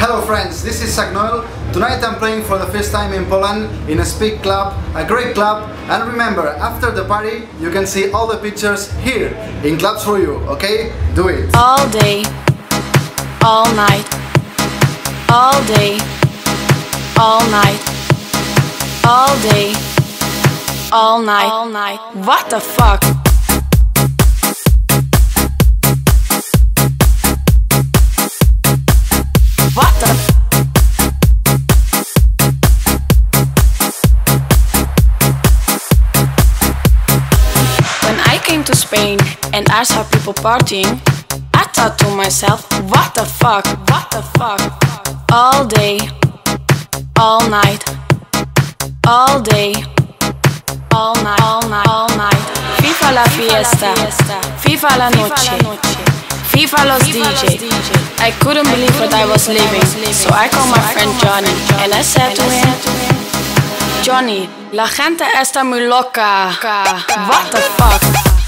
Hello friends, this is Sak Noel. Tonight I'm playing for the first time in Poland in a Speed Club, a great club. And remember, after the party, you can see all the pictures here in Clubs4U, okay? Do it. All day, all night, all day, all night, all day, all night, all night. What the fuck? Spain and I saw people partying, I thought to myself, what the fuck, what the fuck? All day, all night, all day, all night, all night, all night. FIFA la fiesta, FIFA la noche, FIFA los DJ. I couldn't believe what I was living, so I called my friend Johnny and I said to him, Johnny, la gente está muy loca. What the fuck?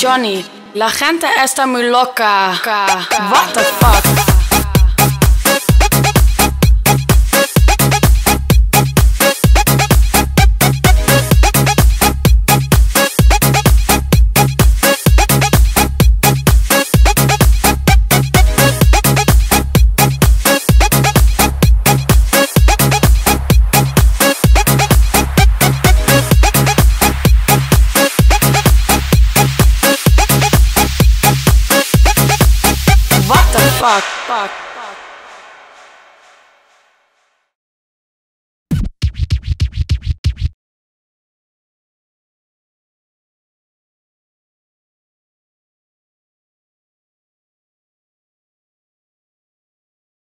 Johnny, la gente está muy loca. What the fuck? Pac, pac.